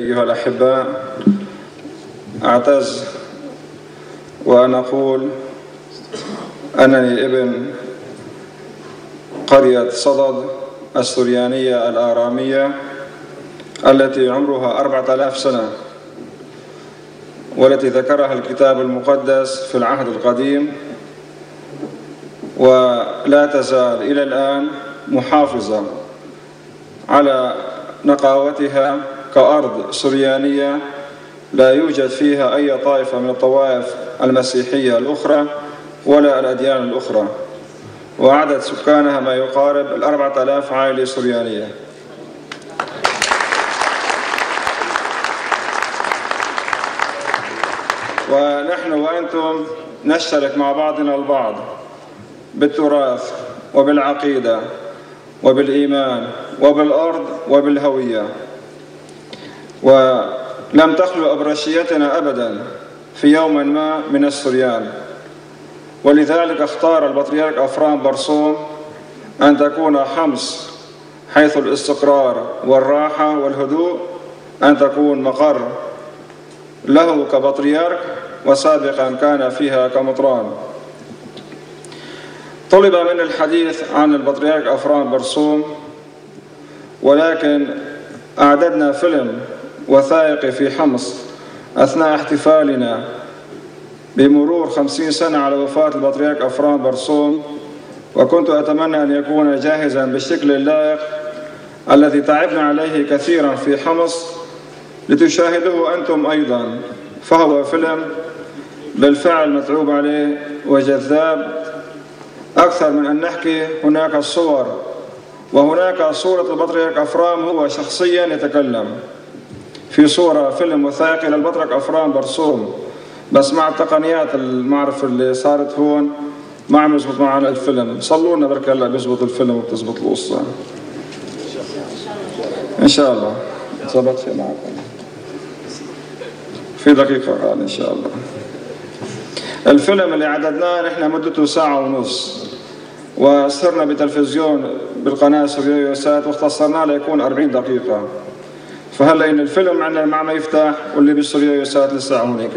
أيها الأحباء أعتز وأن أقول أنني ابن قرية صدد السريانية الآرامية التي عمرها أربعة آلاف سنة والتي ذكرها الكتاب المقدس في العهد القديم ولا تزال إلى الآن محافظة على نقاوتها كأرض سريانية لا يوجد فيها أي طائفة من الطوائف المسيحية الأخرى ولا الأديان الأخرى. وعدد سكانها ما يقارب الأربعة آلاف عائلة سريانية. ونحن وأنتم نشترك مع بعضنا البعض بالتراث وبالعقيدة وبالإيمان وبالأرض وبالهوية. ولم تخلو أبرشيتنا أبدا في يوم ما من السريان ولذلك اختار البطريرك أفرام برسوم أن تكون حمص حيث الاستقرار والراحة والهدوء أن تكون مقر. له كبطريرك وسابقا كان فيها كمطران. طلب من الحديث عن البطريرك أفرام برسوم ولكن أعددنا فيلم وثائقي في حمص أثناء احتفالنا بمرور خمسين سنة على وفاة البطريرك أفرام برسوم وكنت أتمنى أن يكون جاهزا بالشكل اللائق الذي تعبنا عليه كثيرا في حمص لتشاهدوه أنتم أيضا. فهو فيلم بالفعل متعوب عليه وجذاب. أكثر من أن نحكي هناك الصور وهناك صورة البطريرك أفرام هو شخصيا يتكلم. في صورة فيلم وثائقي للبطرك أفرام برسوم. بس مع التقنيات المعرفة اللي صارت هون ما عم يزبط معنا الفيلم. صلوا لنا بركة هلا بيزبط الفيلم وبتزبط القصة. إن شاء الله. زبط في معكم. في دقيقة قال إن شاء الله. الفيلم اللي عددناه نحن مدته ساعة ونص. وصرنا بتلفزيون بالقناة سوريا سات واختصرناه ليكون 40 دقيقة. فهلا إن الفيلم عندنا مع ما يفتح واللي بالسوريا سات لسه هونيك